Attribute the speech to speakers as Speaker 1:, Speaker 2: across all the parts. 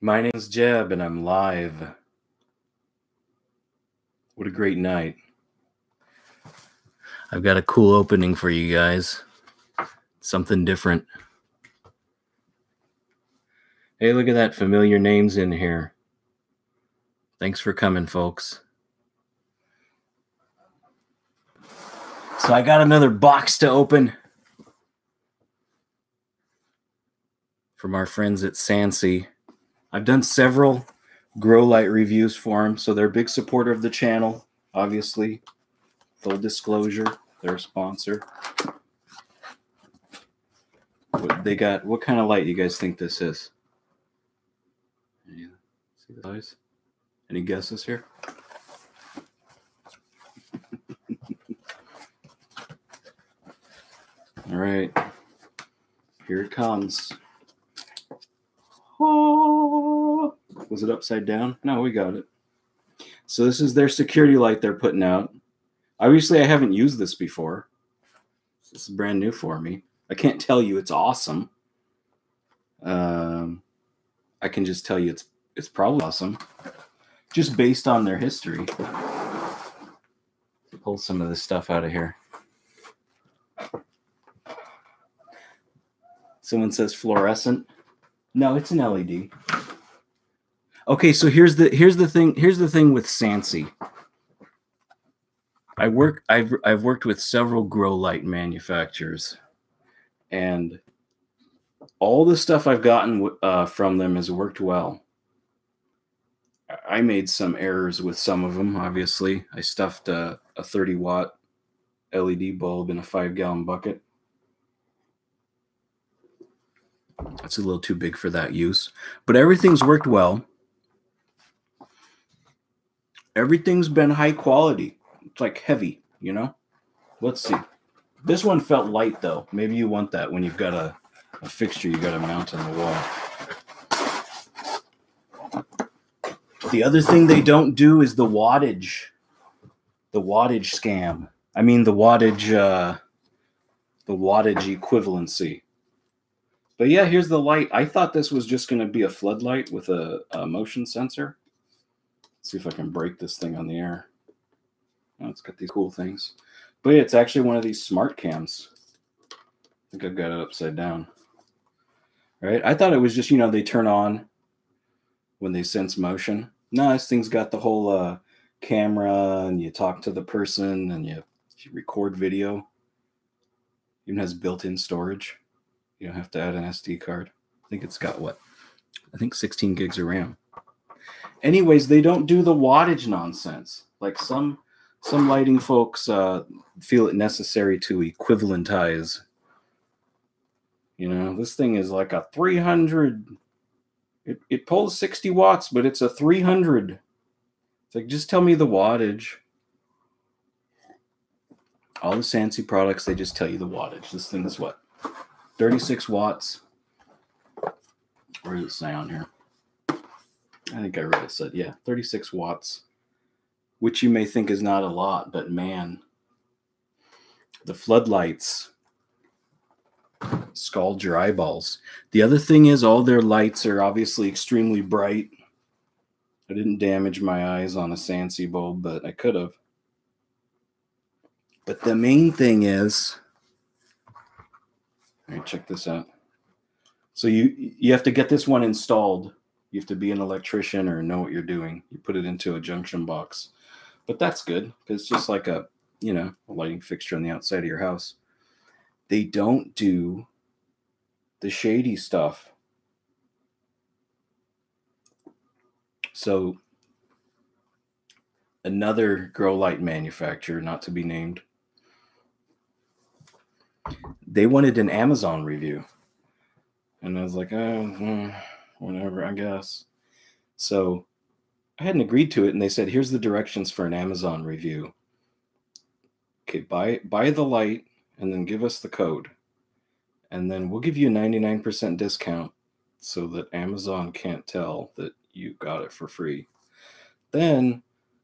Speaker 1: My name's Jeb and I'm live. What a great night. I've got a cool opening for you guys. Something different. Hey, look at that familiar names in here. Thanks for coming, folks. So I got another box to open from our friends at Sansi. I've done several grow light reviews for them, so they're a big supporter of the channel. Obviously, full disclosure, they're a sponsor. What they got? What kind of light you guys think this is? See the size? Any guesses here? All right, here it comes. Oh, was it upside down? No, we got it. So this is their security light they're putting out. Obviously, I haven't used this before. This is brand new for me. I can't tell you it's awesome. Um, I can just tell you it's it's probably awesome, just based on their history. Pull some of this stuff out of here. Someone says fluorescent. No, it's an LED. Okay, so here's the here's the thing here's the thing with Sansi. I work I've I've worked with several grow light manufacturers, and all the stuff I've gotten uh, from them has worked well. I made some errors with some of them. Obviously, I stuffed a, a 30 watt LED bulb in a five gallon bucket That's a little too big for that use, but everything's worked well. Everything's been high quality. It's like heavy, you know? Let's see. This one felt light though. Maybe you want that when you've got a, a fixture you got to mount on the wall. The other thing they don't do is the wattage. The wattage scam. I mean the wattage uh the wattage equivalency. But yeah, here's the light. I thought this was just going to be a floodlight with a, a, motion sensor. Let's see if I can break this thing on the air. Oh, it's got these cool things. But yeah, it's actually one of these smart cams. I think I've got it upside down. Right? I thought it was just, you know, they turn on when they sense motion. No, this thing's got the whole uh, camera and you talk to the person and you, you record video. Even has built-in storage. You don't have to add an SD card. I think it's got what? I think 16 gigs of RAM. Anyways, they don't do the wattage nonsense. Like some some lighting folks uh, feel it necessary to equivalentize. You know, this thing is like a 300. It, it pulls 60 watts, but it's a 300. It's like, just tell me the wattage. All the Sansi products, they just tell you the wattage. This thing is what? 36 watts. Where does it say on here? I think I read it said, yeah, 36 watts, which you may think is not a lot, but man, the floodlights scald your eyeballs. The other thing is, all their lights are obviously extremely bright. I didn't damage my eyes on a Sansi bulb, but I could have. But the main thing is, all right, check this out. So you you have to get this one installed. You have to be an electrician or know what you're doing. You put it into a junction box, but that's good because it's just like a you know a lighting fixture on the outside of your house. They don't do the shady stuff. So another grow light manufacturer, not to be named, they wanted an Amazon review. And I was like, oh, hmm, whatever, I guess. So I hadn't agreed to it, and they said, here's the directions for an Amazon review. Okay, buy buy the light and then give us the code. And then we'll give you a 99% discount so that Amazon can't tell that you got it for free. Then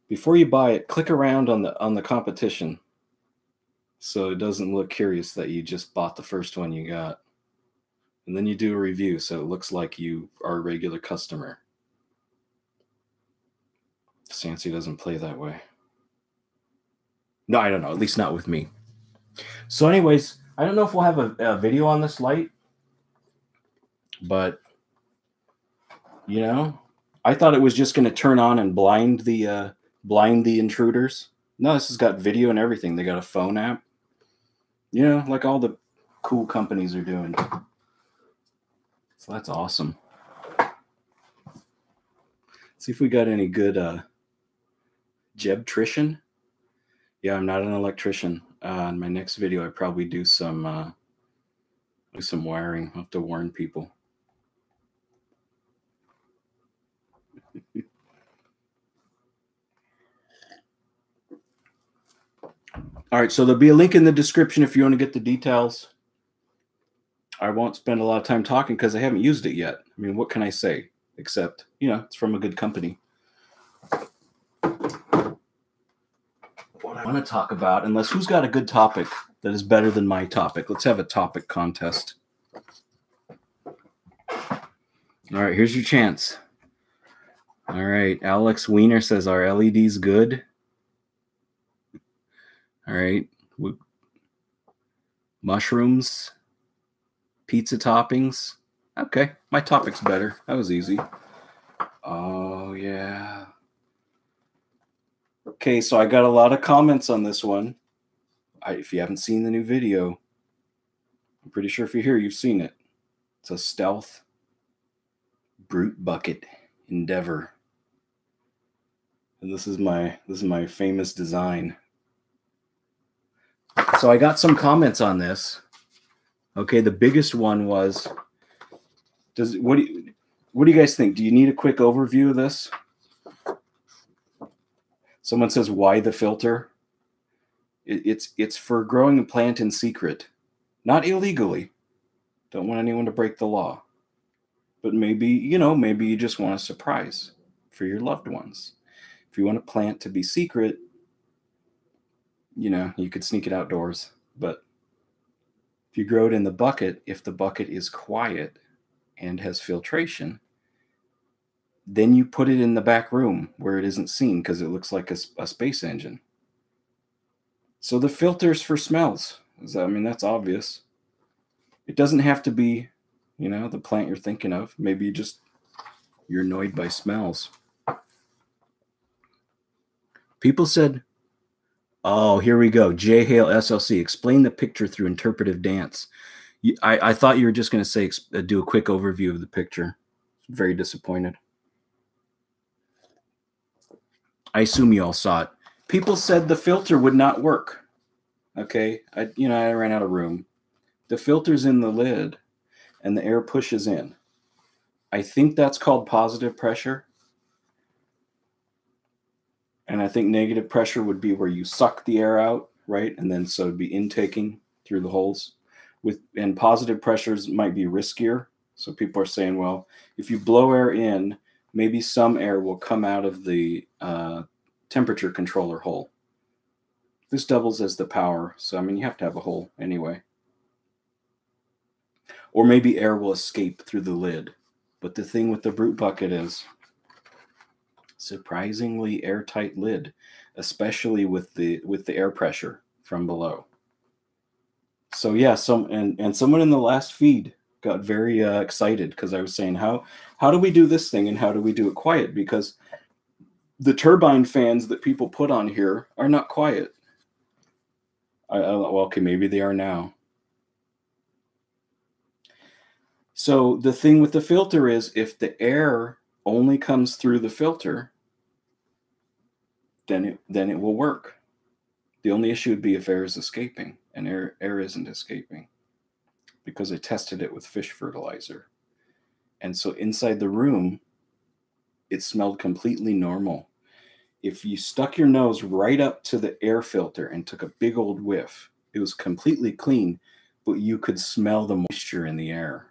Speaker 1: before you buy it, click around on the on the competition so it doesn't look curious that you just bought the first one you got. And then you do a review so it looks like you are a regular customer. Sansi doesn't play that way. No, I don't know. At least not with me. So, anyways, I don't know if we'll have a, a video on this light, but you know, I thought it was just going to turn on and blind the uh, blind the intruders. No, this has got video and everything. They got a phone app. You know, like all the cool companies are doing. So that's awesome. see if we got any good uh Jebtrition. Yeah, I'm not an electrician. Uh, in my next video, I probably do some uh, do some wiring. I have to warn people. All right, so there'll be a link in the description if you want to get the details. I won't spend a lot of time talking because I haven't used it yet. I mean, what can I say except, you know, it's from a good company. What I want to talk about, unless who's got a good topic that is better than my topic? Let's have a topic contest. All right, here's your chance. All right, Alex Weiner says, Are LEDs good? All right. Mushrooms, pizza toppings. Okay, my topic's better. That was easy. Oh, yeah. Okay, so I got a lot of comments on this one. I, if you haven't seen the new video, I'm pretty sure if you're here, you've seen it. It's a stealth brute bucket endeavor. And this is my this is my famous design. So I got some comments on this. Okay, the biggest one was does what do you what do you guys think? Do you need a quick overview of this? Someone says why the filter? It, it's it's for growing a plant in secret, not illegally. Don't want anyone to break the law. But maybe, you know, maybe you just want a surprise for your loved ones. If you want a plant to be secret, you know, you could sneak it outdoors. But if you grow it in the bucket, if the bucket is quiet and has filtration, then you put it in the back room where it isn't seen because it looks like a, a, space engine. So the filters for smells. I mean, that's obvious. It doesn't have to be, you know, the plant you're thinking of. Maybe you just you're annoyed by smells. People said Oh, here we go. J Hale SLC. Explain the picture through interpretive dance. I, I thought you were just going to say uh, do a quick overview of the picture. Very disappointed. I assume you all saw it. People said the filter would not work. Okay, I you know I ran out of room. The filter's in the lid, and the air pushes in. I think that's called positive pressure. And I think negative pressure would be where you suck the air out, right? And then so it'd be intaking through the holes. With and positive pressures might be riskier. So people are saying, well, if you blow air in, maybe some air will come out of the uh, temperature controller hole. This doubles as the power. So, I mean, you have to have a hole anyway. Or maybe air will escape through the lid. But the thing with the brute bucket is surprisingly airtight lid, especially with the with the air pressure from below. So yeah, some and and someone in the last feed got very uh, excited because I was saying how how do we do this thing and how do we do it quiet because the turbine fans that people put on here are not quiet. I, I well, okay, maybe they are now. So the thing with the filter is if the air only comes through the filter, then it then it will work. The only issue would be if air is escaping, and air air isn't escaping because I tested it with fish fertilizer. And so inside the room, it smelled completely normal. If you stuck your nose right up to the air filter and took a big old whiff, it was completely clean, but you could smell the moisture in the air.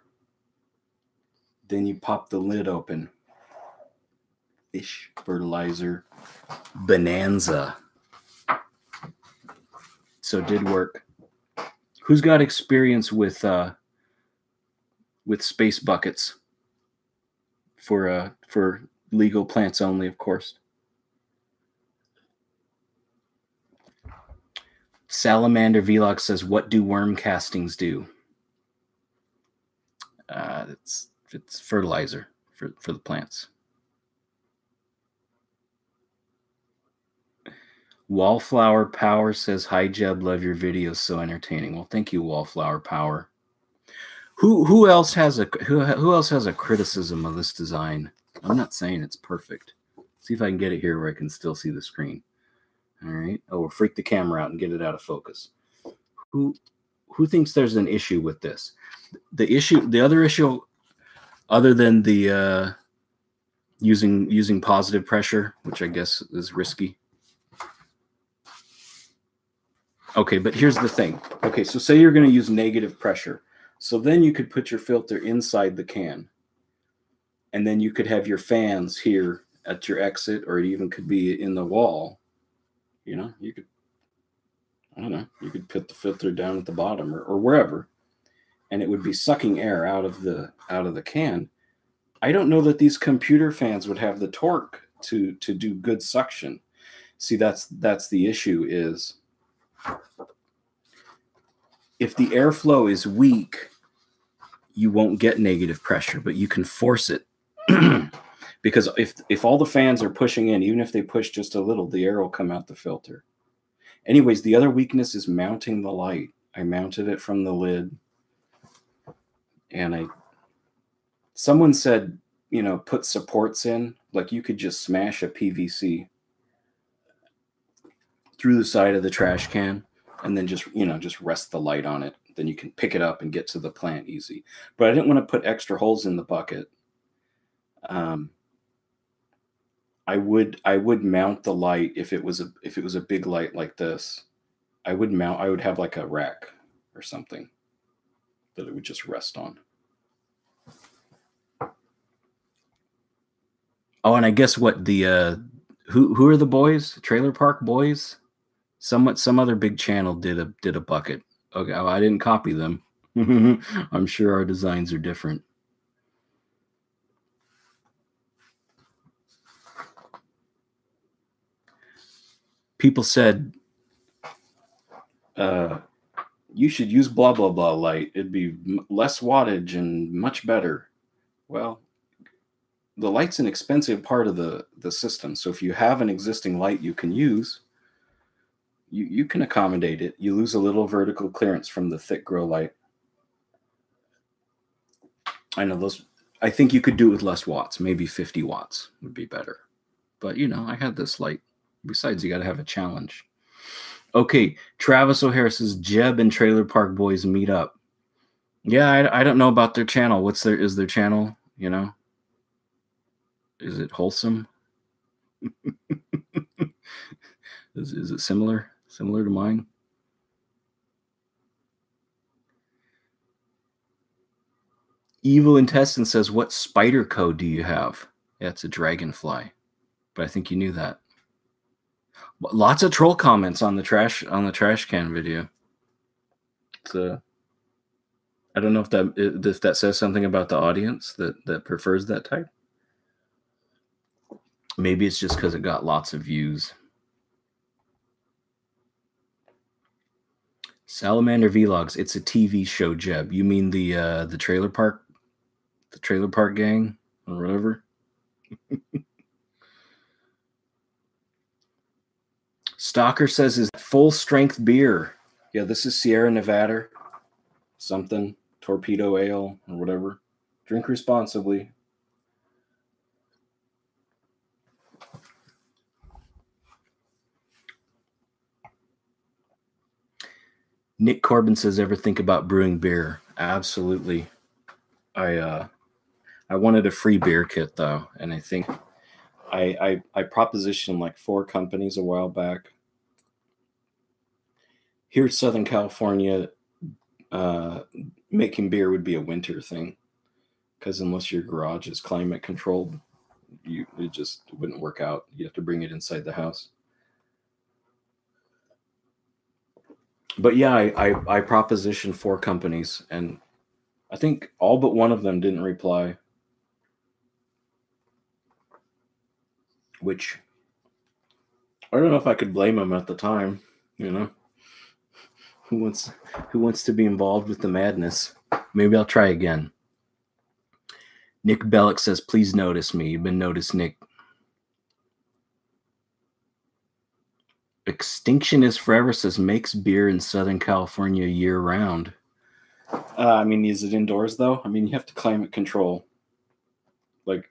Speaker 1: Then you pop the lid open, fish fertilizer bonanza. So did work. Who's got experience with uh, with space buckets for uh, for legal plants only, of course. Salamander Velox says, "What do worm castings do?" Uh, it's it's fertilizer for for the plants. Wallflower Power says, "Hi Jeb, love your videos, so entertaining." Well, thank you, Wallflower Power. Who who else has a who who else has a criticism of this design? I'm not saying it's perfect. See if I can get it here where I can still see the screen. All right. Oh, we'll freak the camera out and get it out of focus. Who who thinks there's an issue with this? The issue, the other issue, other than the uh, using using positive pressure, which I guess is risky. Okay, but here's the thing. Okay, so say you're going to use negative pressure. So then you could put your filter inside the can. And then you could have your fans here at your exit, or it even could be in the wall. You know, you could, I don't know, you could put the filter down at the bottom or, or wherever, and it would be sucking air out of the out of the can. I don't know that these computer fans would have the torque to to do good suction. See, that's that's the issue is if the airflow is weak, you won't get negative pressure, but you can force it. because if if all the fans are pushing in, even if they push just a little, the air will come out the filter. Anyways, the other weakness is mounting the light. I mounted it from the lid. And I someone said, you know, put supports in, like you could just smash a PVC through the side of the trash can and then just, you know, just rest the light on it. Then you can pick it up and get to the plant easy. But I didn't want to put extra holes in the bucket. Um, I would I would mount the light if it was a if it was a big light like this. I would mount I would have like a rack or something that it would just rest on. Oh, and I guess what the uh who who are the boys? Trailer Park Boys? Somewhat some other big channel did a did a bucket. Okay, well, I didn't copy them. I'm sure our designs are different. People said uh, you should use blah blah blah light. It'd be less wattage and much better. Well, the light's an expensive part of the the system. So if you have an existing light you can use, you, you can accommodate it. You lose a little vertical clearance from the thick grow light. I know those, I think you could do it with less watts, maybe 50 watts would be better. But you know, I had this light. Besides, you got to have a challenge. Okay, Travis O'Hara says Jeb and Trailer Park Boys meet up. Yeah, I, I don't know about their channel. What's their is their channel? You know, is it wholesome? is, is it similar? Similar to mine. Evil Intestine says, What spider code do you have? Yeah, it's a dragonfly. But I think you knew that. Lots of troll comments on the trash on the trash can video. It's a uh, I don't know if that if that says something about the audience that that prefers that type. Maybe it's just because it got lots of views. Salamander Vlogs. It's a TV show, Jeb. You mean the uh the trailer park the trailer park gang or whatever? Stalker says is full strength beer. Yeah, this is Sierra Nevada. Something. Torpedo ale or whatever. Drink responsibly. Nick Corbin says, "Ever think about brewing beer?" Absolutely. I uh, I wanted a free beer kit though, and I think I I, I propositioned like four companies a while back. Here in Southern California, uh, making beer would be a winter thing because unless your garage is climate controlled, you it just wouldn't work out. You have to bring it inside the house. But yeah, I, I, I propositioned four companies, and I think all but one of them didn't reply. Which I don't know if I could blame them at the time, you know. Who wants who wants to be involved with the madness? Maybe I'll try again. Nick Bellick says, please notice me. You've been noticed, Nick. Extinction is Forever says makes beer in Southern California year round. Uh, I mean, is it indoors though? I mean, you have to climate control. Like,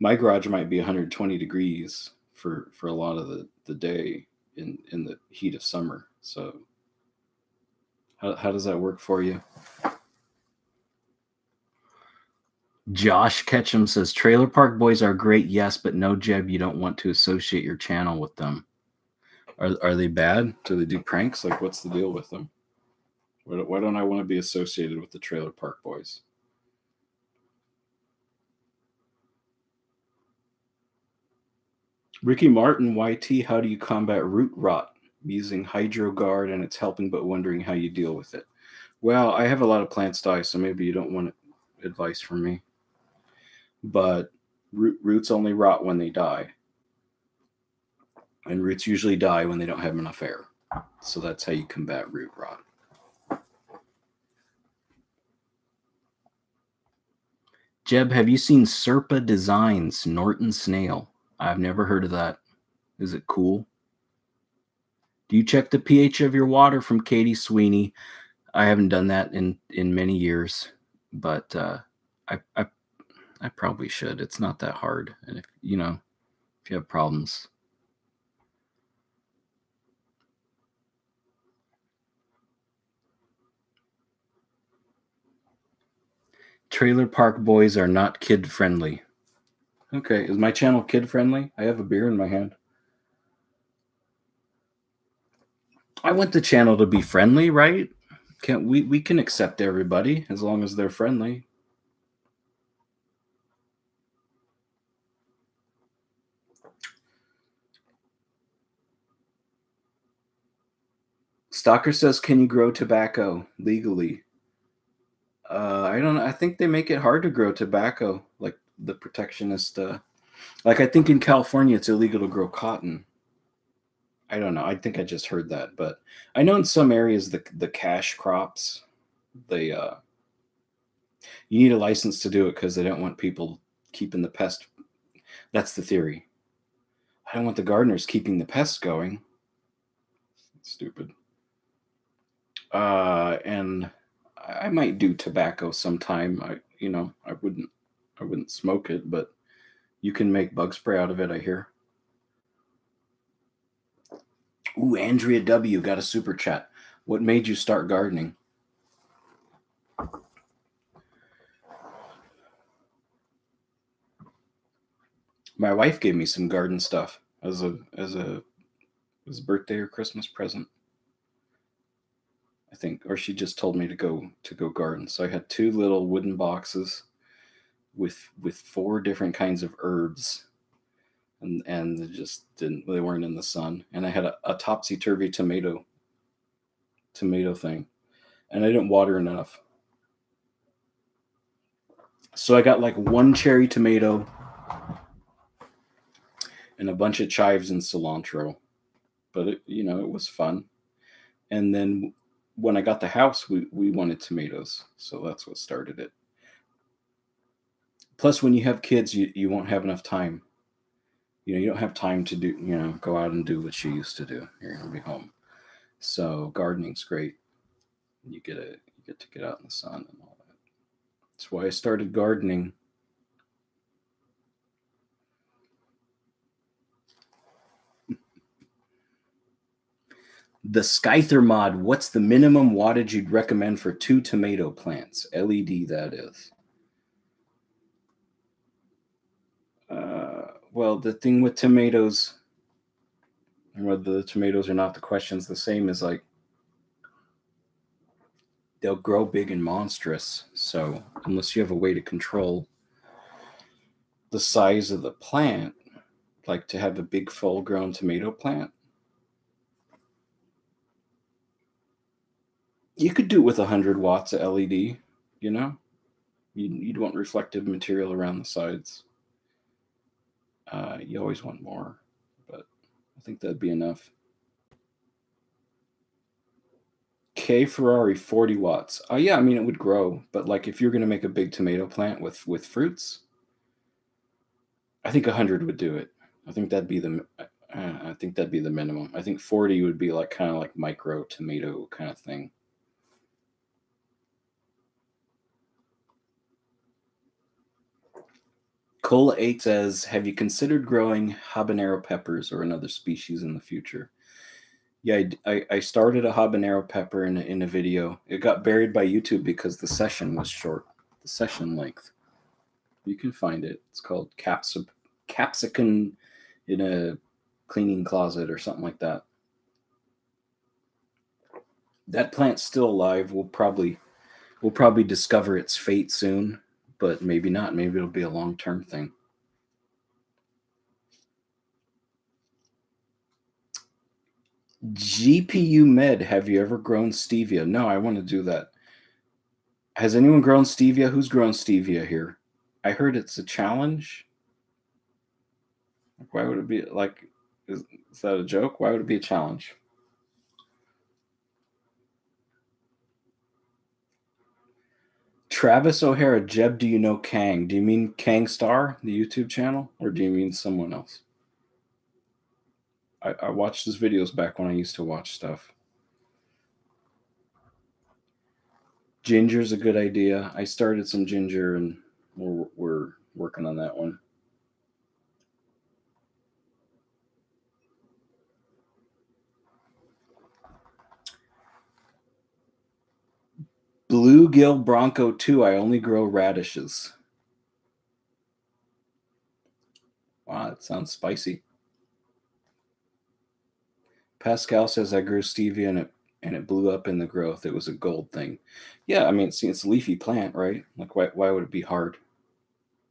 Speaker 1: my garage might be 120 degrees for for a lot of the the day in in the heat of summer. So, how how does that work for you? Josh Ketchum says Trailer Park Boys are great, yes, but no, Jeb, you don't want to associate your channel with them. Are are they bad? Do they do pranks? Like, what's the deal with them? Why, why don't I want to be associated with the Trailer Park Boys? Ricky Martin, YT, how do you combat root rot? Using HydroGuard and it's helping, but wondering how you deal with it. Well, I have a lot of plants die, so maybe you don't want advice from me. But root, roots only rot when they die. And roots usually die when they don't have enough air. So that's how you combat root rot. Jeb, have you seen Serpa Designs Norton Snail? I've never heard of that. Is it cool? Do you check the pH of your water from Katie Sweeney? I haven't done that in in many years, but uh, I, I I probably should. It's not that hard, and if you know if you have problems. Trailer Park Boys are not kid friendly. Okay, is my channel kid friendly? I have a beer in my hand. I want the channel to be friendly, right? Can we we can accept everybody as long as they're friendly. Stalker says, "Can you grow tobacco legally?" Uh, I don't. I think they make it hard to grow tobacco, like the protectionist. Uh, like I think in California, it's illegal to grow cotton. I don't know. I think I just heard that, but I know in some areas the the cash crops, they uh, you need a license to do it because they don't want people keeping the pest. That's the theory. I don't want the gardeners keeping the pests going. Stupid. Uh, and I might do tobacco sometime. I, you know, I wouldn't, I wouldn't smoke it, but you can make bug spray out of it. I hear. Ooh, Andrea W got a super chat. What made you start gardening? My wife gave me some garden stuff as a as a as a birthday or Christmas present. I think, or she just told me to go to go garden. So I had two little wooden boxes with with four different kinds of herbs, and and they just didn't they weren't in the sun. And I had a, a topsy turvy tomato tomato thing, and I didn't water enough. So I got like one cherry tomato and a bunch of chives and cilantro, but it, you know it was fun. And then when I got the house, we, we wanted tomatoes. So that's what started it. Plus, when you have kids, you, you won't have enough time. You know, you don't have time to do, you know, go out and do what you used to do. You're going to be home. So gardening's great. You get a, you get to get out in the sun and all that. That's why I started gardening The Skyther mod, what's the minimum wattage you'd recommend for two tomato plants? LED, that is. Uh, well, the thing with tomatoes, whether the tomatoes are not, the question's the same as like they'll grow big and monstrous. So unless you have a way to control the size of the plant, like to have a big full grown tomato plant, you could do it with 100 watts of LED, you know? You'd, you'd want reflective material around the sides. Uh, you always want more, but I think that'd be enough. K Ferrari 40 watts. Oh yeah, I mean it would grow, but like if you're gonna make a big tomato plant with with fruits, I think 100 would do it. I think that'd be the uh, I think that'd be the minimum. I think 40 would be like kind of like micro tomato kind of thing. Cola 8 says, Have you considered growing habanero peppers or another species in the future? Yeah, I, I started a habanero pepper in a, in a video. It got buried by YouTube because the session was short, the session length. You can find it. It's called capsip, capsicum in a cleaning closet or something like that. That plant's still alive. We'll probably we'll probably discover its fate soon but maybe not. Maybe it'll be a long term thing. GPU Med, have you ever grown stevia? No, I want to do that. Has anyone grown stevia? Who's grown stevia here? I heard it's a challenge. Why would it be like, is, is that a joke? Why would it be a challenge? Travis O'Hara, Jeb, do you know Kang? Do you mean Kang Star, the YouTube channel, or do you mean someone else? I, I watched his videos back when I used to watch stuff. Ginger's a good idea. I started some ginger and we're, we're working on that one. Bluegill Bronco 2. I only grow radishes. Wow, that sounds spicy. Pascal says I grew stevia and it and it blew up in the growth. It was a gold thing. Yeah, I mean it's it's a leafy plant, right? Like why why would it be hard?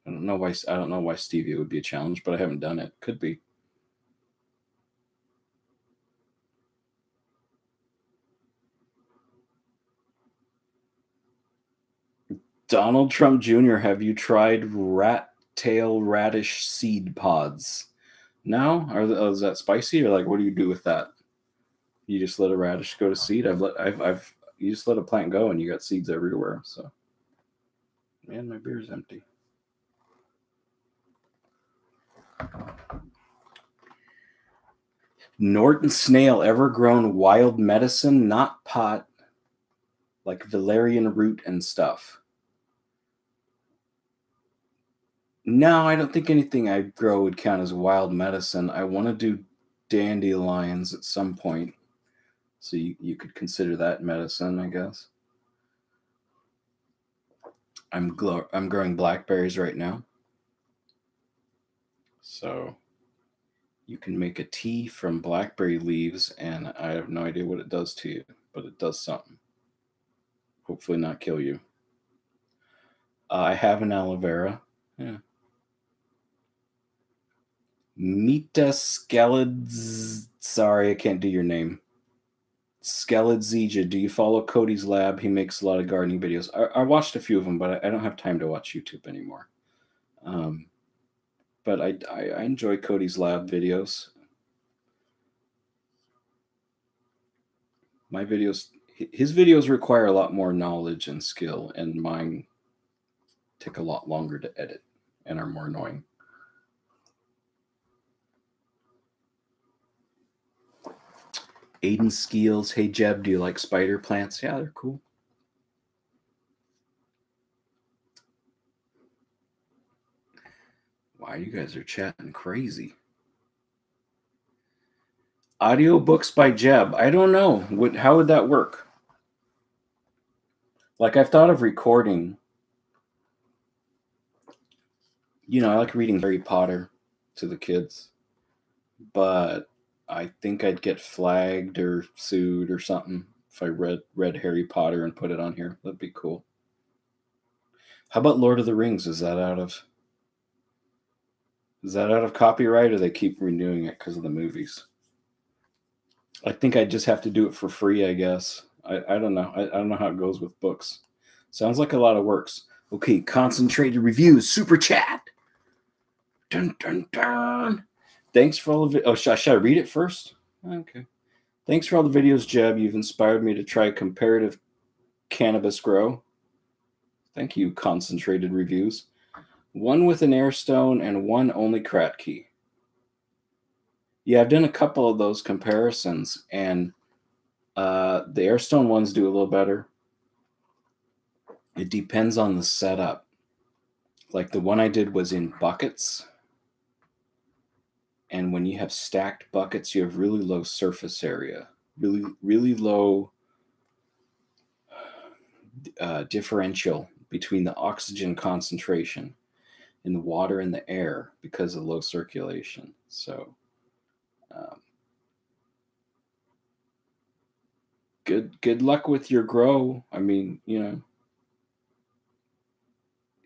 Speaker 1: I don't know why I don't know why stevia would be a challenge, but I haven't done it. Could be. Donald Trump Jr., have you tried rat tail radish seed pods? No? Are the, oh, is that spicy or like what do you do with that? You just let a radish go to seed. I've let I've I've you just let a plant go and you got seeds everywhere. So man, my beer's empty. Norton snail ever grown wild medicine, not pot, like valerian root and stuff. No, I don't think anything I grow would count as wild medicine. I want to do dandelions at some point. So you, you could consider that medicine, I guess. I'm glo- I'm growing blackberries right now. So you can make a tea from blackberry leaves, and I have no idea what it does to you, but it does something. Hopefully, not kill you. Uh, I have an aloe vera. Yeah. Mita Skelids. Sorry, I can't do your name. Skelidzija. Do you follow Cody's Lab? He makes a lot of gardening videos. I, I watched a few of them, but I, I, don't have time to watch YouTube anymore. Um, but I, I, I enjoy Cody's Lab videos. My videos, his videos require a lot more knowledge and skill, and mine take a lot longer to edit and are more annoying. Aiden Skeels. Hey Jeb, do you like spider plants? Yeah, they're cool. Why you guys are chatting crazy? Audiobooks by Jeb. I don't know. What how would that work? Like I've thought of recording. You know, I like reading Harry Potter to the kids. But I think I'd get flagged or sued or something if I read read Harry Potter and put it on here. That'd be cool. How about Lord of the Rings? Is that out of is that out of copyright or they keep renewing it because of the movies? I think I just have to do it for free, I guess. I, I don't know. I, I don't know how it goes with books. Sounds like a lot of works. Okay, concentrated reviews, super chat. Dun dun dun. Thanks for all of it. Oh, should I, should I read it first? Okay. Thanks for all the videos, Jeb. You've inspired me to try comparative cannabis grow. Thank you, concentrated reviews. One with an airstone and one only Kratky. Yeah, I've done a couple of those comparisons, and uh, the airstone ones do a little better. It depends on the setup. Like the one I did was in buckets. And when you have stacked buckets, you have really low surface area, really, really low uh, differential between the oxygen concentration in the water and the air because of low circulation. So, um, good good luck with your grow. I mean, you know,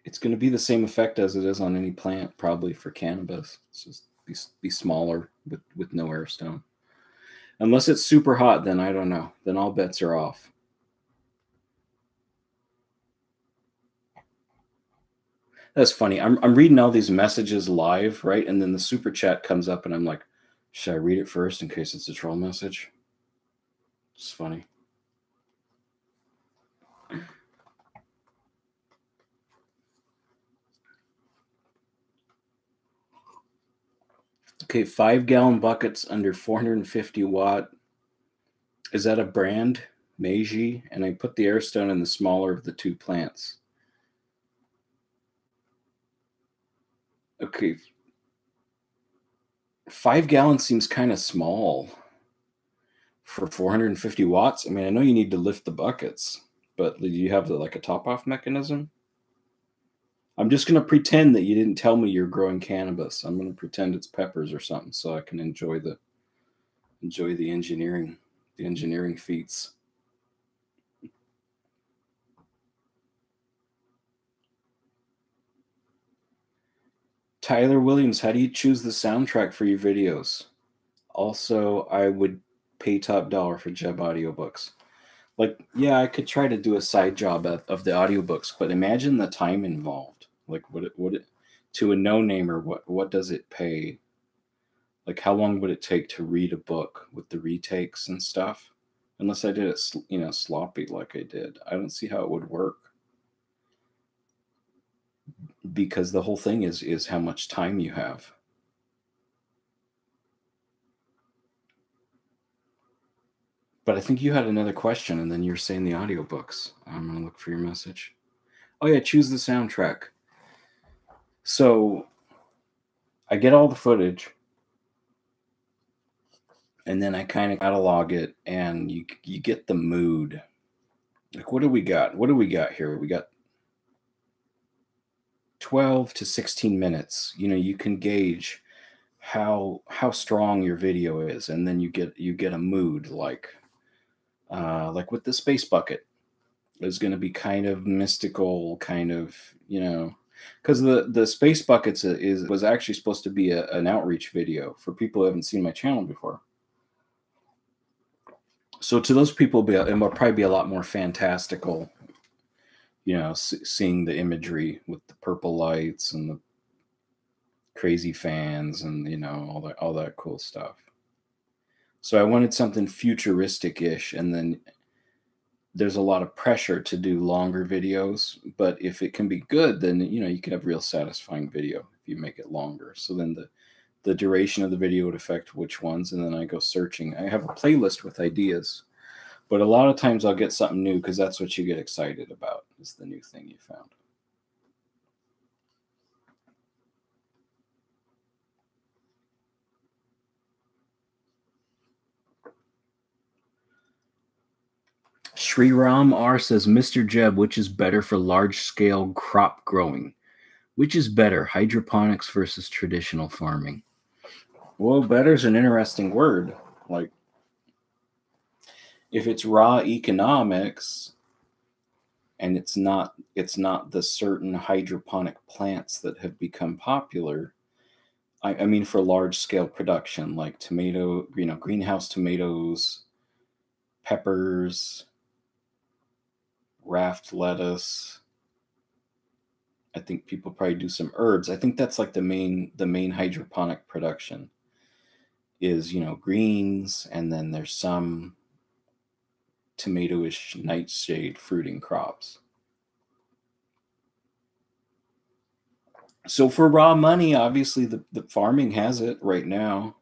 Speaker 1: it's going to be the same effect as it is on any plant, probably for cannabis. It's just be, be smaller with, with no airstone. Unless it's super hot, then I don't know. Then all bets are off. That's funny. I'm, I'm reading all these messages live, right? And then the super chat comes up, and I'm like, should I read it first in case it's a troll message? It's funny. Okay, five gallon buckets under 450 watt. Is that a brand? Meiji? And I put the airstone in the smaller of the two plants. Okay. Five gallons seems kind of small for 450 watts. I mean, I know you need to lift the buckets, but do you have the, like a top off mechanism? I'm just going to pretend that you didn't tell me you're growing cannabis. I'm going to pretend it's peppers or something so I can enjoy the enjoy the engineering the engineering feats. Tyler Williams, how do you choose the soundtrack for your videos? Also, I would pay top dollar for Jeb audiobooks. Like, yeah, I could try to do a side job of the audiobooks, but imagine the time involved. Like, would it would it to a no namer? What what does it pay? Like, how long would it take to read a book with the retakes and stuff? Unless I did it, you know, sloppy like I did, I don't see how it would work. Because the whole thing is is how much time you have. But I think you had another question, and then you're saying the audiobooks. I'm gonna look for your message. Oh yeah, choose the soundtrack. So I get all the footage and then I kind of catalog it and you you get the mood. Like what do we got? What do we got here? We got 12 to 16 minutes. You know, you can gauge how how strong your video is and then you get you get a mood like uh like with the space bucket is going to be kind of mystical kind of, you know, because the the space buckets is was actually supposed to be a, an outreach video for people who haven't seen my channel before. So to those people, it will probably be a lot more fantastical. You know, seeing the imagery with the purple lights and the crazy fans and you know all that all that cool stuff. So I wanted something futuristic ish, and then there's a lot of pressure to do longer videos but if it can be good then you know you can have real satisfying video if you make it longer. So then the the duration of the video would affect which ones and then i go searching. I have a playlist with ideas but a lot of times i'll get something new because that's what you get excited about is the new thing you found Sri Ram R says, Mr. Jeb, which is better for large scale crop growing? Which is better, hydroponics versus traditional farming? Well, better is an interesting word. Like, if it's raw economics and it's not it's not the certain hydroponic plants that have become popular I, I mean for large scale production like tomato you know greenhouse tomatoes peppers raft lettuce. I think people probably do some herbs. I think that's like the main the main hydroponic production. is you know greens and then there's some tomatoish nightshade fruiting crops so for raw money obviously the, the farming has it right now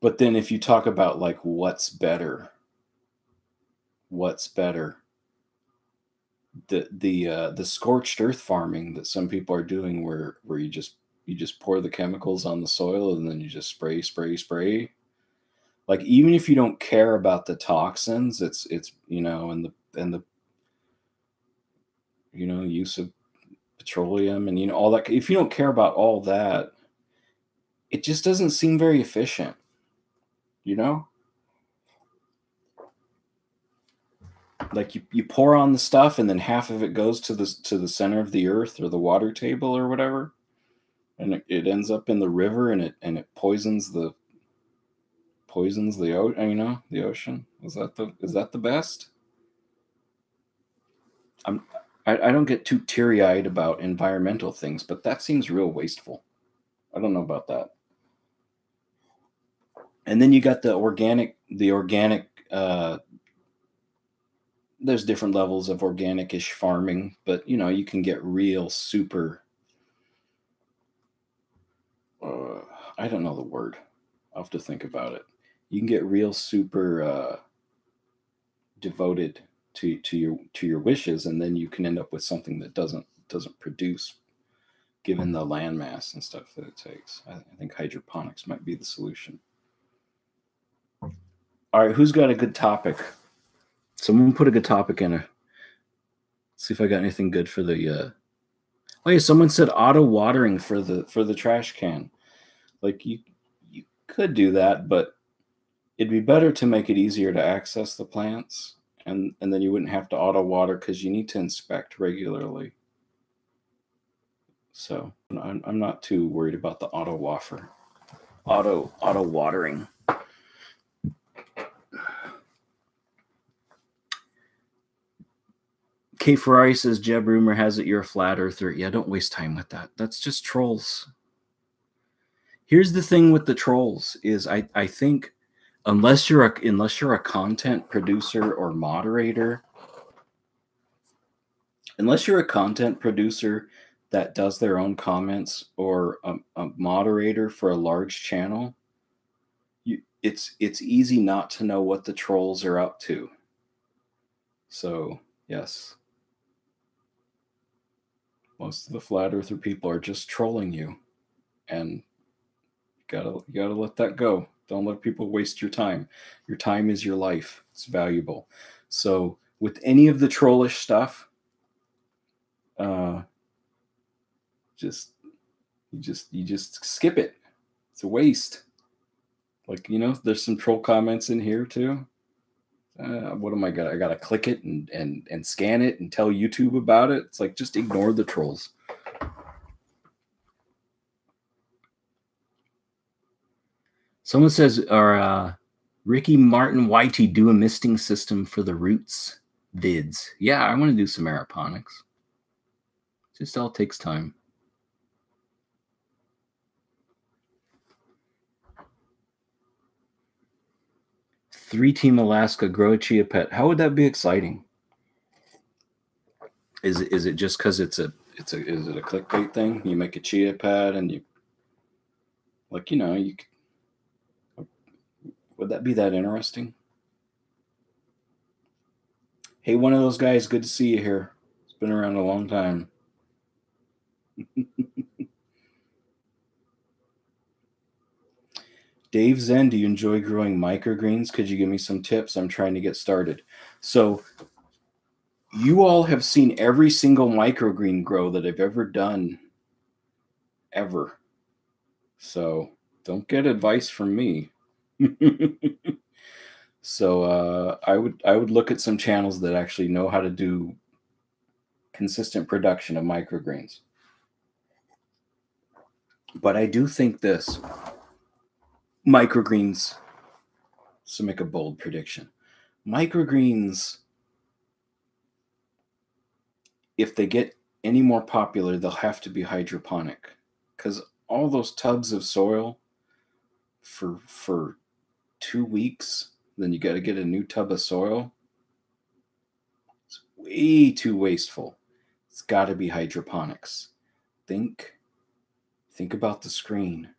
Speaker 1: but then if you talk about like what's better what's better. The the uh, the scorched earth farming that some people are doing where where you just you just pour the chemicals on the soil and then you just spray spray spray. Like even if you don't care about the toxins it's it's you know and the and the you know use of petroleum and you know all that if you don't care about all that it just doesn't seem very efficient you know like you, you pour on the stuff and then half of it goes to the to the center of the earth or the water table or whatever. And it, it ends up in the river and it and it poisons the poisons the ocean you know the ocean. Is that the is that the best? I'm I, I don't get too teary-eyed about environmental things but that seems real wasteful. I don't know about that. And then you got the organic the organic uh there's different levels of organic-ish farming, but you know, you can get real super uh, I don't know the word. I'll have to think about it. You can get real super uh, devoted to to your to your wishes, and then you can end up with something that doesn't doesn't produce, given the land mass and stuff that it takes. I, I think hydroponics might be the solution. All right, who's got a good topic? Someone put a good topic in her. See if I got anything good for the. Uh... Oh yeah, someone said auto watering for the for the trash can. Like you, you could do that, but it'd be better to make it easier to access the plants, and and then you wouldn't have to auto water because you need to inspect regularly. So I'm, I'm not too worried about the auto wafer, auto auto watering. K Ferrari says Jeb rumor has it you're a flat earther. Yeah, don't waste time with that. That's just trolls. Here's the thing with the trolls is I, I think unless you're a unless you're a content producer or moderator, unless you're a content producer that does their own comments or a, a moderator for a large channel, you, it's it's easy not to know what the trolls are up to. So yes most of the flat earther people are just trolling you. And you gotta you gotta let that go. Don't let people waste your time. Your time is your life. It's valuable. So with any of the trollish stuff uh just you just you just skip it. It's a waste. Like you know there's some troll comments in here too uh, what am I gonna? I gotta click it and and and scan it and tell YouTube about it. It's like just ignore the trolls. Someone says, "Are uh, Ricky Martin Whitey do a misting system for the roots vids?" Yeah, I want to do some aeroponics. Just all takes time. Three Team Alaska grow a chia pet. How would that be exciting? Is is it just because it's a it's a is it a clickbait thing? You make a chia pet and you like you know you would that be that interesting? Hey, one of those guys. Good to see you here. It's been around a long time. Dave Zen, do you enjoy growing microgreens? Could you give me some tips? I'm trying to get started. So, you all have seen every single microgreen grow that I've ever done, ever. So, don't get advice from me. so, uh, I would I would look at some channels that actually know how to do consistent production of microgreens. But I do think this microgreens. So make a bold prediction. Microgreens, if they get any more popular, they'll have to be hydroponic because all those tubs of soil for for two weeks, then you got to get a new tub of soil. It's way too wasteful. It's got to be hydroponics. Think think about the screen.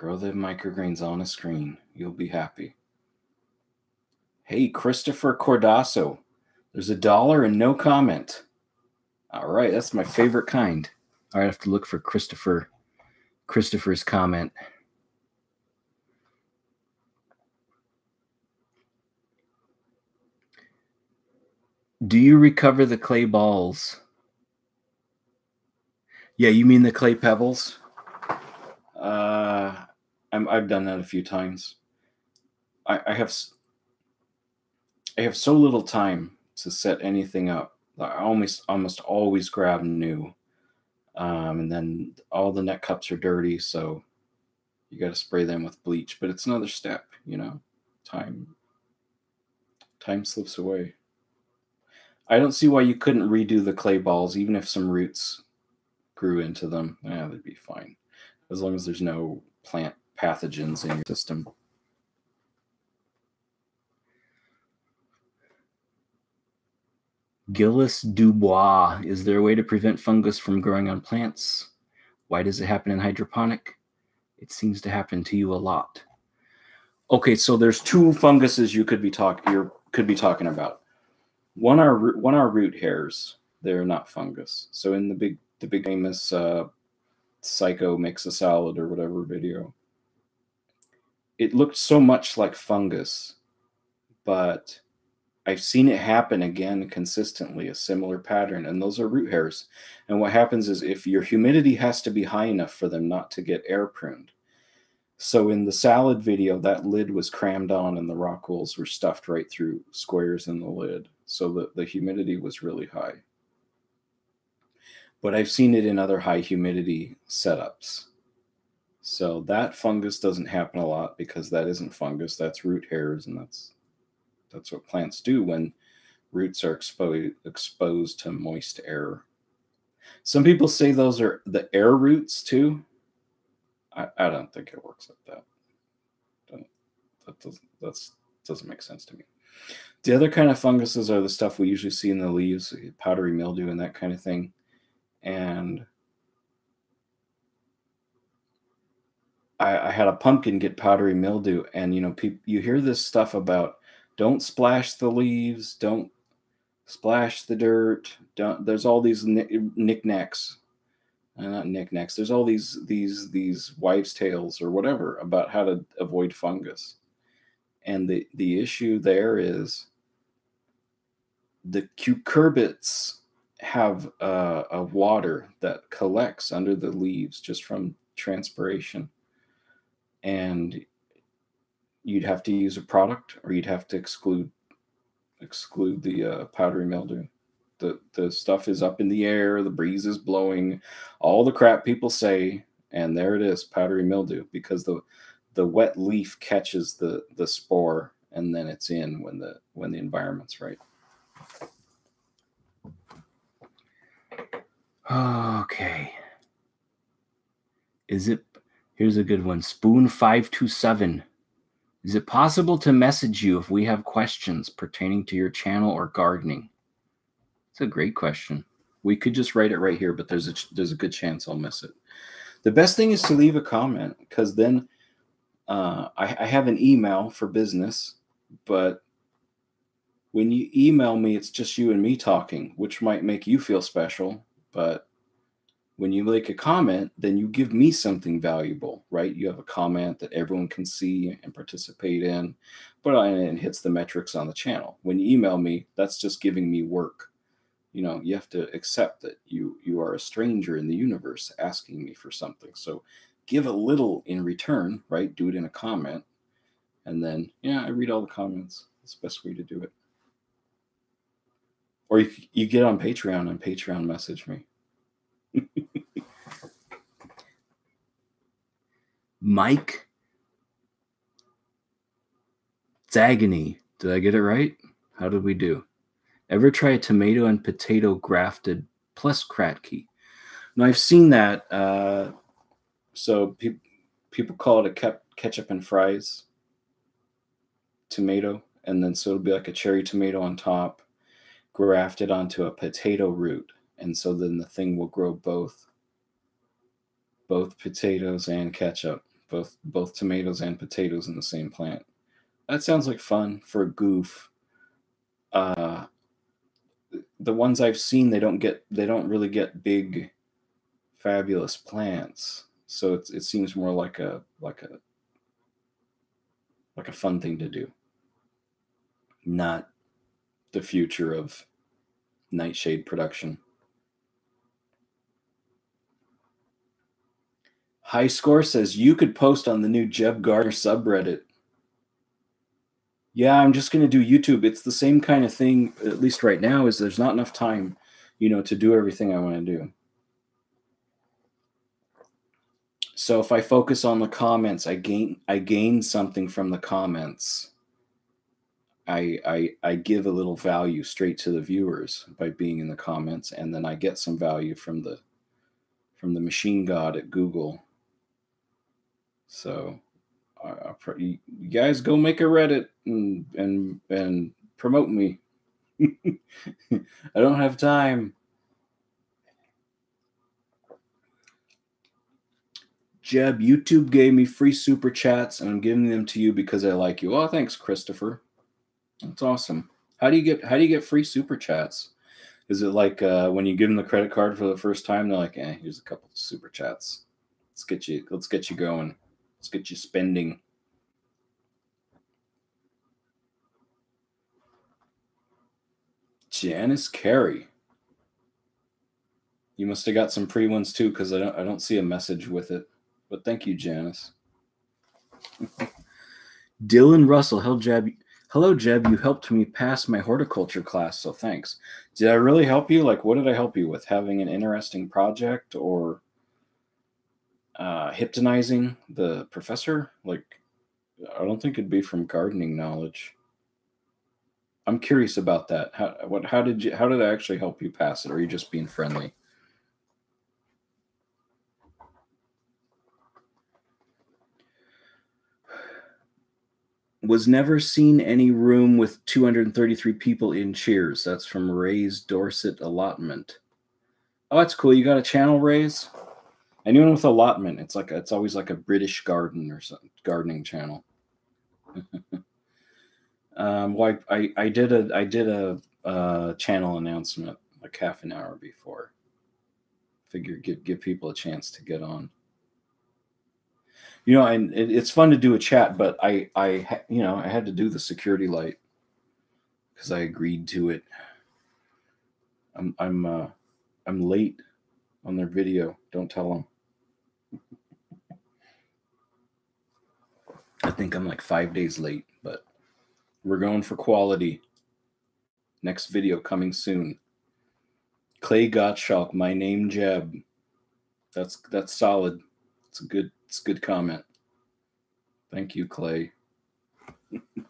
Speaker 1: Grow the microgreens on a screen. You'll be happy. Hey, Christopher Cordasso. There's a dollar and no comment. All right, that's my favorite kind. I have to look for Christopher Christopher's comment. Do you recover the clay balls? Yeah, you mean the clay pebbles? Uh, i have done that a few times. I, I have I have so little time to set anything up. I almost almost always grab new, um, and then all the net cups are dirty, so you got to spray them with bleach. But it's another step, you know. Time time slips away. I don't see why you couldn't redo the clay balls, even if some roots grew into them. Yeah, they'd be fine. As long as there's no plant pathogens in your system. Gillis Dubois. Is there a way to prevent fungus from growing on plants? Why does it happen in hydroponic? It seems to happen to you a lot. Okay, so there's two funguses you could be talking you could be talking about. One are one are root hairs. They're not fungus. So in the big the big famous uh, psycho makes a salad or whatever video, it looked so much like fungus, but I've seen it happen again consistently, a similar pattern, and those are root hairs. And what happens is if your humidity has to be high enough for them not to get air pruned, so in the salad video, that lid was crammed on and the rock wools were stuffed right through squares in the lid. So that the humidity was really high. But I've seen it in other high humidity setups. So that fungus doesn't happen a lot because that isn't fungus, that's root hairs, and that's that's what plants do when roots are exposed exposed to moist air. Some people say those are the air roots too. I, I don't think it works like that. That doesn't that's doesn't make sense to me. The other kind of funguses are the stuff we usually see in the leaves, powdery mildew and that kind of thing. And I, I had a pumpkin get powdery mildew, and you know, people you hear this stuff about don't splash the leaves, don't splash the dirt. Don't. There's all these knickknacks uh, not knickknacks. There's all these these these wives' tales or whatever about how to avoid fungus, and the the issue there is the cucurbits have a, a water that collects under the leaves just from transpiration, and you'd have to use a product or you'd have to exclude exclude the uh, powdery mildew the the stuff is up in the air, the breeze is blowing, all the crap people say, and there it is, powdery mildew, because the the wet leaf catches the the spore and then it's in when the when the environment's right. Okay. Is it here's a good one. Spoon 527. Is it possible to message you if we have questions pertaining to your channel or gardening? It's a great question. We could just write it right here, but there's a there's a good chance I'll miss it. The best thing is to leave a comment because then uh, I, I have an email for business, but when you email me, it's just you and me talking, which might make you feel special. But when you make a comment, then you give me something valuable, right? You have a comment that everyone can see and participate in, but uh, it hits the metrics on the channel. When you email me, that's just giving me work. You know you have to accept that you you are a stranger in the universe asking me for something. So give a little in return right? Do it in a comment and then yeah i read all the comments. It's the best way to do it. Or you, you get on patreon and patreon message me mike Zagany. Did I get it right? How did we do? Ever try a tomato and potato grafted plus Kratky? Now I've seen that. Uh, so pe- people call it a ketchup and fries tomato, and then so it'll be like a cherry tomato on top, grafted onto a potato root, and so then the thing will grow both both potatoes and ketchup, both both tomatoes and potatoes in the same plant. That sounds like fun for a goof. Uh, the ones I've seen, they don't get they don't really get big, fabulous plants. So it it seems more like a like a like a fun thing to do not the future of nightshade production. High Score says you could post on the new Jeb Gardener subreddit. Yeah, I'm just going to do YouTube. It's the same kind of thing, at least right now, is there's not enough time, you know, to do everything I want to do. So if I focus on the comments, I gain I gain something from the comments. I, I I give a little value straight to the viewers by being in the comments, and then I get some value from the from the machine god at Google. So, uh, you guys go make a Reddit and and and promote me. I don't have time. Jeb, YouTube gave me free super chats, and I'm giving them to you because I like you. Oh, thanks, Christopher. That's awesome. How do you get how do you get free super chats? Is it like uh, when you give them the credit card for the first time, they're like, "Eh, here's a couple super chats. Let's get you let's get you going. Let's get you spending." Janice Carey. You must have got some pre ones too, because I don't I don't see a message with it. But thank you, Janice. Dylan Russell, hell jab Hello, Jeb. You helped me pass my horticulture class, so thanks. Did I really help you? Like, what did I help you with? Having an interesting project or uh, hypnotizing the professor? Like, I don't think it'd be from gardening knowledge. I'm curious about that. How what? How did you? How did I actually help you pass it? Or are you just being friendly? was never seen any room with 233 people in cheers. That's from Ray's Dorset allotment. Oh, that's cool. You got a channel, Ray's? Anyone with allotment, it's like it's always like a British garden or something, gardening channel. um, well, I, I, I did a I did a uh, channel announcement like half an hour before. Figure give give people a chance to get on you know, and it, it's fun to do a chat, but I, I, you know, I had to do the security light because I agreed to it. I'm, I'm, uh, I'm late on their video. Don't tell them. I think I'm like five days late, but we're going for quality. Next video coming soon. Clay Gottschalk, my name Jeb. That's that's solid. It's a good it's a good comment. Thank you, Clay.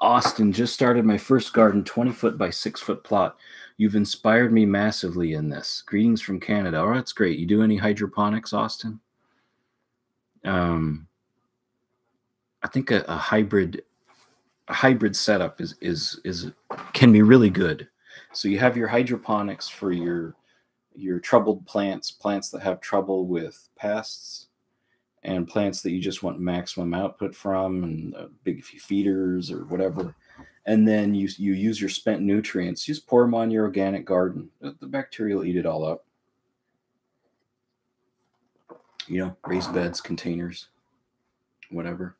Speaker 1: Austin just started my first garden, 20 foot by six foot plot. You've inspired me massively in this. Greetings from Canada. Oh, that's great. You do any hydroponics, Austin? Um, I think a, a hybrid a hybrid setup is is is can be really good. So you have your hydroponics for your your troubled plants, plants that have trouble with pests, and plants that you just want maximum output from, and uh, big feeders or whatever. And then you you use your spent nutrients. Just pour them on your organic garden. The bacteria will eat it all up. You know, raised beds, containers, whatever.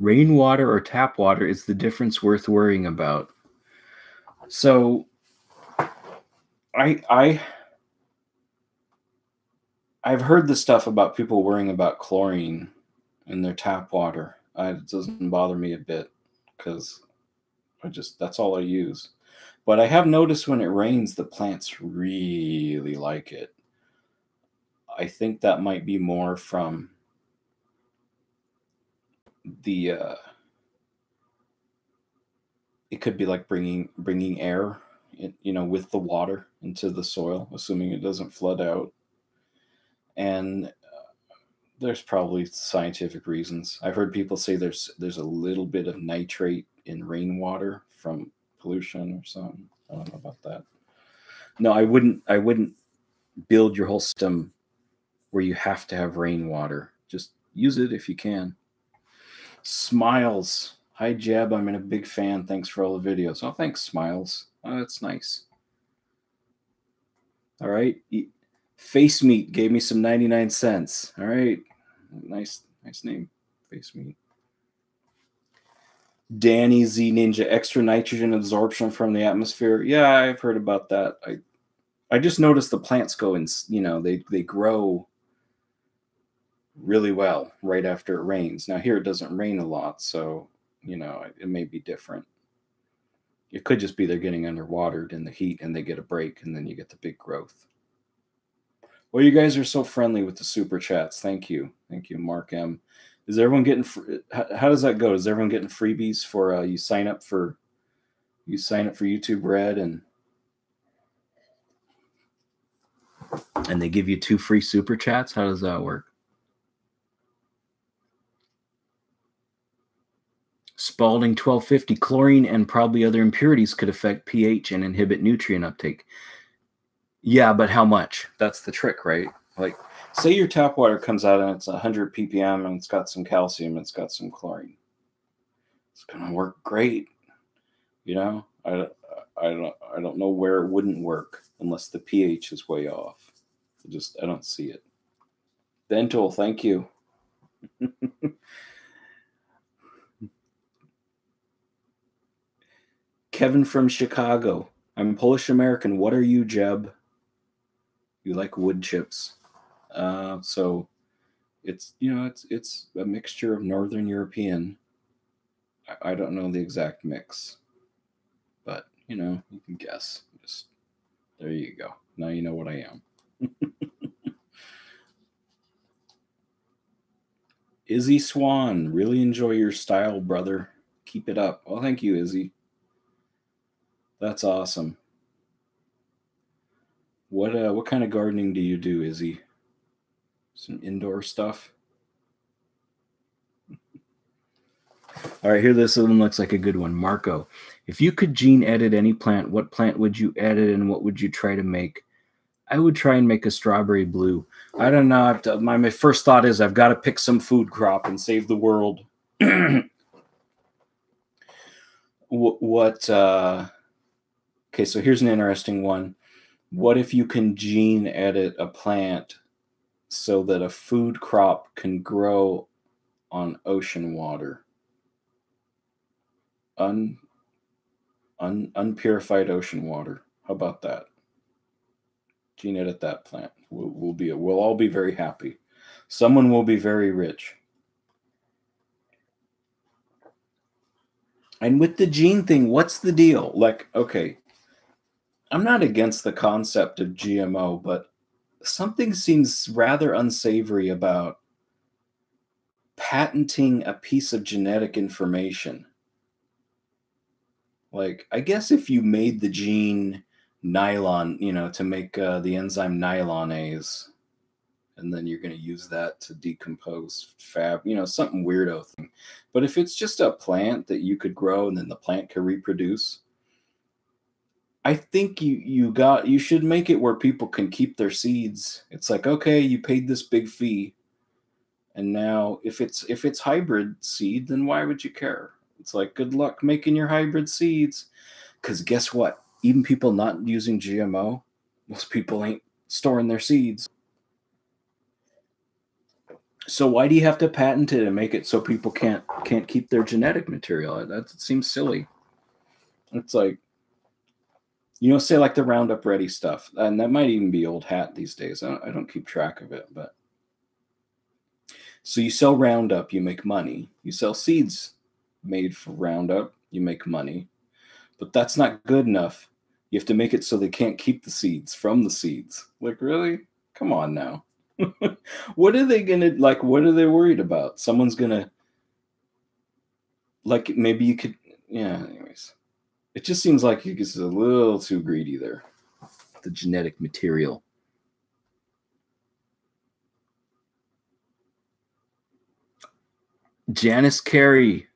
Speaker 1: rainwater or tap water is the difference worth worrying about so i i i've heard the stuff about people worrying about chlorine in their tap water. I, it doesn't bother me a bit because i just that's all i use. But i have noticed when it rains the plants really like it. I think that might be more from the uh, it could be like bringing bringing air, you know, with the water into the soil, assuming it doesn't flood out. And uh, there's probably scientific reasons. I've heard people say there's there's a little bit of nitrate in rainwater from pollution or something. I don't know about that. No, I wouldn't. I wouldn't build your whole system where you have to have rainwater. Just use it if you can. Smiles. Hi, Jeb. I'm in a big fan. Thanks for all the videos. Oh, thanks, Smiles. Oh, that's nice. All right. Face Meat gave me some 99 cents. All right. Nice, nice name. Face Meat. Danny Z Ninja extra nitrogen absorption from the atmosphere. Yeah, I've heard about that. I I just noticed the plants go and you know they they grow really well right after it rains. Now here it doesn't rain a lot, so you know it, may be different. It could just be they're getting underwatered in the heat and they get a break and then you get the big growth. Well, you guys are so friendly with the super chats. Thank you. Thank you, Mark M. Is everyone getting? How, how does that go? Is everyone getting freebies for uh, you sign up for? You sign up for YouTube Red and and they give you two free super chats. How does that work? Spalding 1250 chlorine and probably other impurities could affect pH and inhibit nutrient uptake. Yeah, but how much? That's the trick, right? Like say your tap water comes out and it's 100 ppm and it's got some calcium, it's got some chlorine. It's going to work great. You know, I, I don't I don't know where it wouldn't work unless the pH is way off. I just I don't see it. Dental, thank you. Kevin from Chicago. I'm Polish American. What are you, Jeb? You like wood chips. Uh, so it's you know it's it's a mixture of Northern European. I, I don't know the exact mix, but you know you can guess. Just there you go. Now you know what I am. Izzy Swan, really enjoy your style, brother. Keep it up. Well, thank you, Izzy. That's awesome. What uh what kind of gardening do you do, Izzy? some indoor stuff. All right, here this one looks like a good one. Marco, if you could gene edit any plant, what plant would you edit and what would you try to make? I would try and make a strawberry blue. I don't know. my, my first thought is I've got to pick some food crop and save the world. what, what uh, okay, so here's an interesting one. What if you can gene edit a plant so that a food crop can grow on ocean water. Un, un, unpurified ocean water. How about that? Gene edit that plant. We'll, we'll be we'll all be very happy. Someone will be very rich. And with the gene thing, what's the deal? Like, okay, I'm not against the concept of GMO, but something seems rather unsavory about patenting a piece of genetic information. Like, I guess if you made the gene nylon, you know, to make uh, the enzyme nylonase, and then you're going to use that to decompose fab, you know, something weirdo thing. But if it's just a plant that you could grow and then the plant can reproduce, I think you you got you should make it where people can keep their seeds. It's like okay, you paid this big fee, and now if it's if it's hybrid seed, then why would you care? It's like good luck making your hybrid seeds, because guess what? Even people not using GMO, most people ain't storing their seeds. So why do you have to patent it and make it so people can't can't keep their genetic material? That seems silly. It's like you know, say like the Roundup Ready stuff, and that might even be old hat these days. I don't, I don't keep track of it, but so you sell Roundup, you make money. You sell seeds made for Roundup, you make money. But that's not good enough. You have to make it so they can't keep the seeds from the seeds. Like, really? Come on now. what are they gonna like? What are they worried about? Someone's gonna like maybe you could yeah, anyways. It just seems like he gets a little too greedy there. The genetic material. Janice Carey.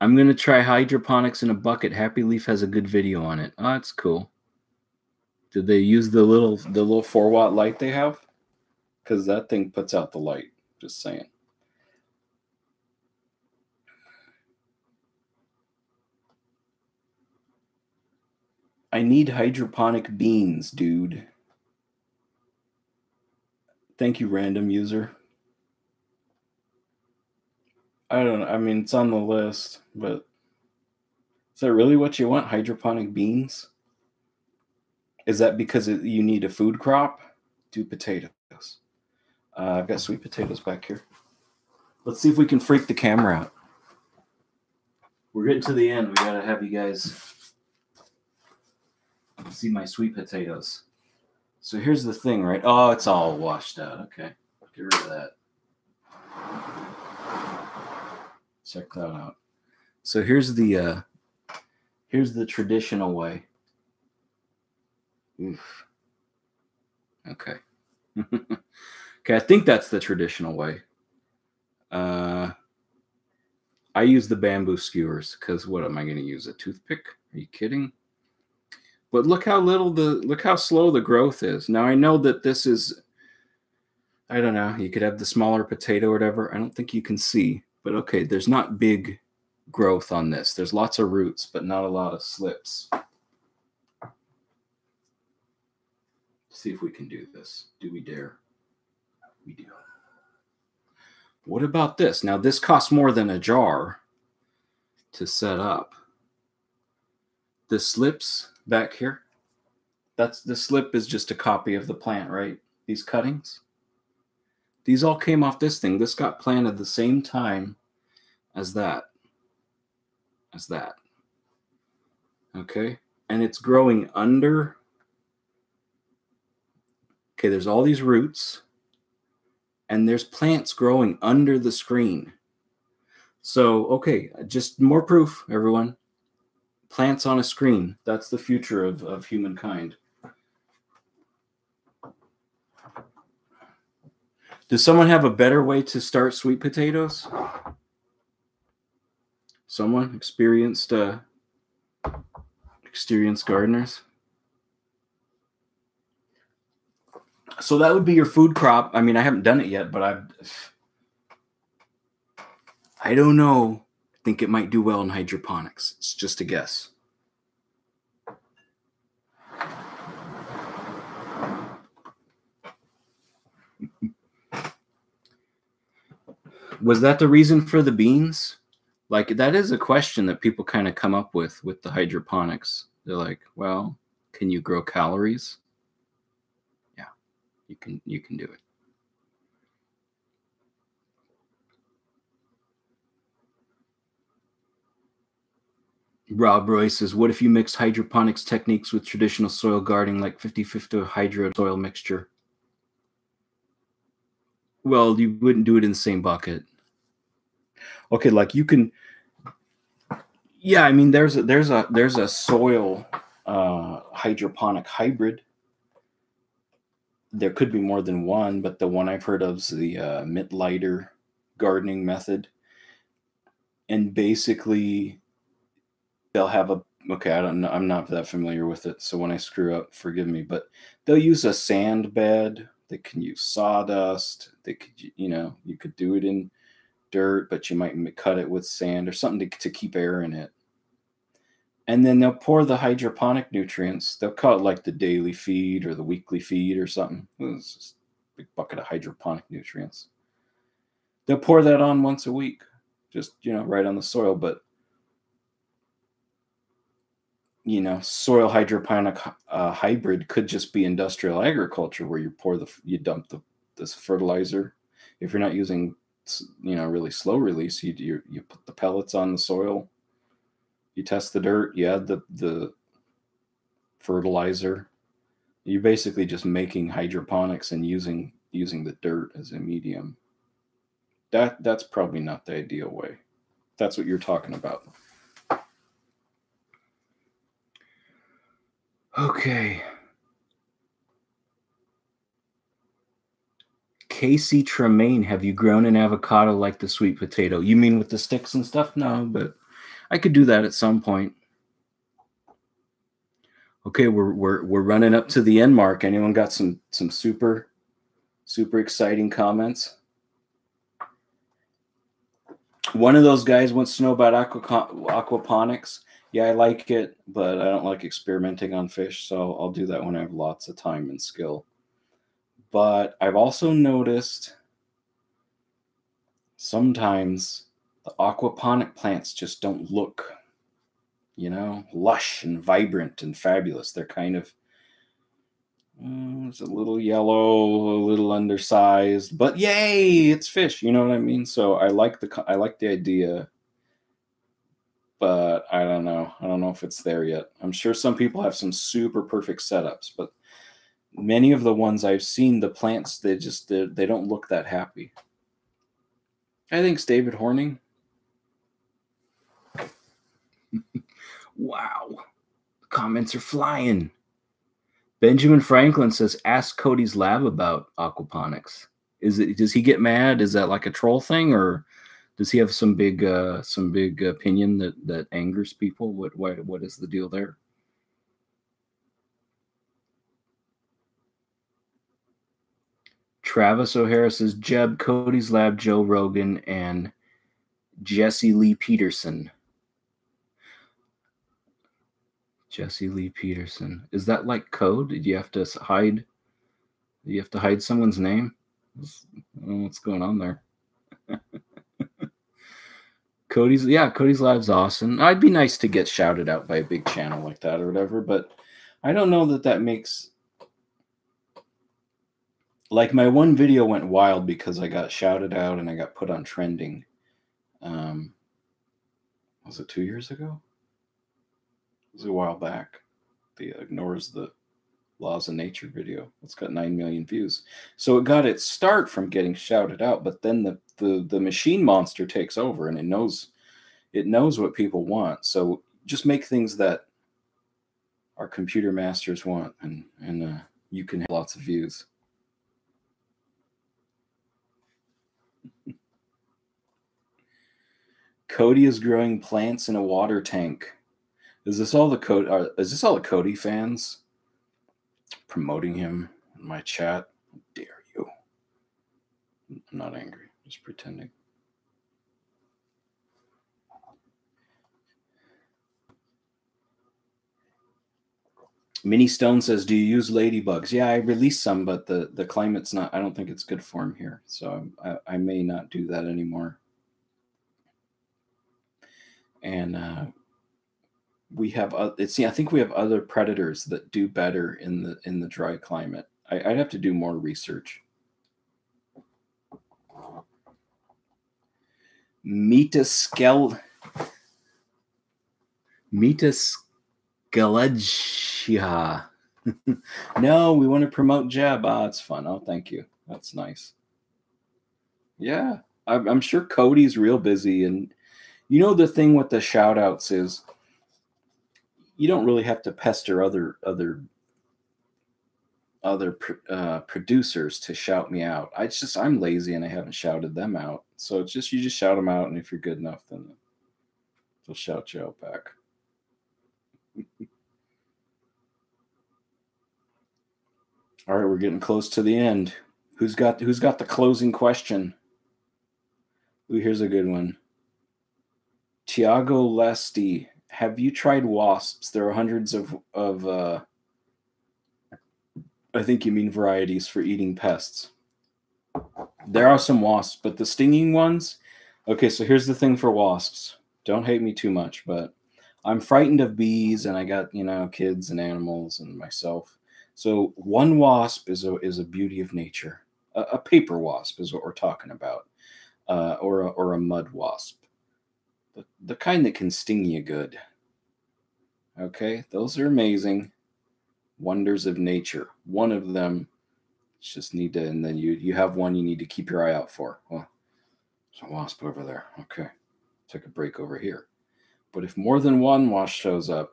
Speaker 1: I'm gonna try hydroponics in a bucket. Happy Leaf has a good video on it. Oh, that's cool. Did they use the little the little four watt light they have? Because that thing puts out the light. Just saying. I need hydroponic beans, dude. Thank you, random user. I don't know. I mean, it's on the list, but is that really what you want? Hydroponic beans? Is that because it, you need a food crop? Do potatoes. Uh, I've got sweet potatoes back here. Let's see if we can freak the camera out. We're getting to the end. We got to have you guys see my sweet potatoes. So here's the thing, right? Oh, it's all washed out. Okay. Get rid of that. Check that out. So here's the uh here's the traditional way. Oof. Okay. okay, I think that's the traditional way. Uh I use the bamboo skewers because what am I going to use? A toothpick? Are you kidding? But look how little the look how slow the growth is. Now I know that this is I don't know, you could have the smaller potato or whatever. I don't think you can see. But okay, there's not big growth on this. There's lots of roots, but not a lot of slips. see if we can do this. Do we dare? We do. What about this? Now, this costs more than a jar to set up. The slips back here, that's the slip is just a copy of the plant, right? These cuttings. These all came off this thing. This got planted the same time as that. As that. Okay. And it's growing under. Okay, there's all these roots. And there's plants growing under the screen. So, okay, just more proof, everyone. Plants on a screen. That's the future of, of humankind. Does someone have a better way to start sweet potatoes? Someone experienced uh experienced gardeners? So that would be your food crop. I mean, I haven't done it yet, but I've I don't know. Think it might do well in hydroponics. It's just a guess. was that the reason for the beans? Like that is a question that people kind of come up with with the hydroponics. They're like, well, can you grow calories? Yeah, you can you can do it. Rob Roy says, What if you mix hydroponics techniques with traditional soil gardening like 50 50 hydro soil mixture? Well, you wouldn't do it in the same bucket okay, like you can, yeah, I mean, there's a, there's a there's a soil uh, hydroponic hybrid. There could be more than one, but the one I've heard of is the uh, Mittleider gardening method, and basically they'll have a okay i don't know i'm not that familiar with it so when i screw up forgive me but they'll use a sand bed they can use sawdust they could you know you could do it in dirt, but you might cut it with sand or something to, to keep air in it. And then they'll pour the hydroponic nutrients. They'll call it like the daily feed or the weekly feed or something. It's just a big bucket of hydroponic nutrients. They'll pour that on once a week, just you know, right on the soil. But you know, soil hydroponic uh, hybrid could just be industrial agriculture, where you pour the you dump the this fertilizer. If you're not using you know really slow release you, you you put the pellets on the soil. You test the dirt you add the the fertilizer. You're basically just making hydroponics and using using the dirt as a medium. That that's probably not the ideal way. That's what you're talking about Okay. Casey Tremaine, have you grown an avocado like the sweet potato? You mean with the sticks and stuff? No, but I could do that at some point. Okay, we're we're we're running up to the end mark. Anyone got some some super super exciting comments? One of those guys wants to know about aqua, aquaponics. Yeah, I like it, but I don't like experimenting on fish, so I'll do that when I have lots of time and skill. But I've also noticed sometimes the aquaponic plants just don't look, you know, lush and vibrant and fabulous. They're kind of uh, it's a little yellow, a little undersized, but yay, it's fish. You know what I mean? So I like the I like the idea, but I don't know. I don't know if it's there yet. I'm sure some people have some super perfect setups, but many of the ones I've seen, the plants they just they, don't look that happy. I think it's David Horning. wow, the comments are flying. Benjamin Franklin says, "Ask Cody's lab about aquaponics. Is it? Does he get mad? Is that like a troll thing, or does he have some big, uh, some big opinion that that angers people? What, what, is the deal there?" Travis O'Hara says Jeb, Cody's Lab, Joe Rogan, and Jesse Lee Peterson. Jesse Lee Peterson. Is that like code? Did you have to hide? You have to hide someone's name? What's going on there? Cody's yeah, Cody's Lab's awesome. I'd be nice to get shouted out by a big channel like that or whatever, but I don't know that that makes like my one video went wild because I got shouted out and I got put on trending. Um, was it two years ago? It was a while back. The ignores the laws of nature video. It's got nine million views. So it got its start from getting shouted out, but then the the the machine monster takes over and it knows it knows what people want. So just make things that our computer masters want, and and uh, you can have lots of views. Cody is growing plants in a water tank. Is this all the Cody? Is this all the Cody fans promoting him in my chat? How dare you? I'm not angry. Just pretending. Minnie Stone says, "Do you use ladybugs?" Yeah, I released some, but the the climate's not. I don't think it's good for him here, so I, I may not do that anymore and uh, we have uh, it's yeah, I think we have other predators that do better in the in the dry climate. I, would have to do more research. Metaskel Metaskeledgia. no, we want to promote Jeb. Ah, it's fun. Oh, thank you. That's nice. Yeah, I'm, I'm sure Cody's real busy and you know the thing with the shout outs is you don't really have to pester other other other uh, producers to shout me out. I just I'm lazy and I haven't shouted them out. So it's just you just shout them out, and if you're good enough, then they'll shout you out back. All right, we're getting close to the end. Who's got who's got the closing question? Ooh, here's a good one. Tiago Lesti, have you tried wasps? There are hundreds of of uh, I think you mean varieties for eating pests. There are some wasps, but the stinging ones. Okay, so here's the thing for wasps. Don't hate me too much, but I'm frightened of bees, and I got you know kids and animals and myself. So one wasp is a is a beauty of nature. A, a paper wasp is what we're talking about, uh, or a, or a mud wasp the, the kind that can sting you good. Okay, those are amazing wonders of nature. One of them just need to, and then you you have one you need to keep your eye out for. Well, there's a wasp over there. Okay, take a break over here. But if more than one wasp shows up,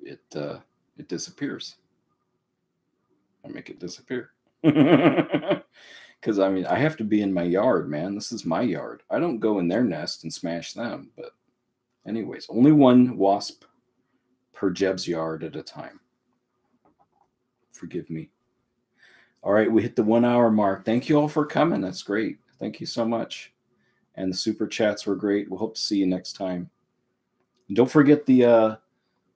Speaker 1: it uh, it disappears. I make it disappear. Because I mean, I have to be in my yard, man. This is my yard. I don't go in their nest and smash them. But, anyways, only one wasp per Jeb's yard at a time. Forgive me. All right, we hit the one hour mark. Thank you all for coming. That's great. Thank you so much. And the super chats were great. We'll hope to see you next time. And don't forget the uh,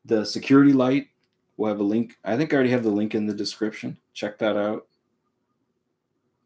Speaker 1: the security light. We'll have a link. I think I already have the link in the description. Check that out.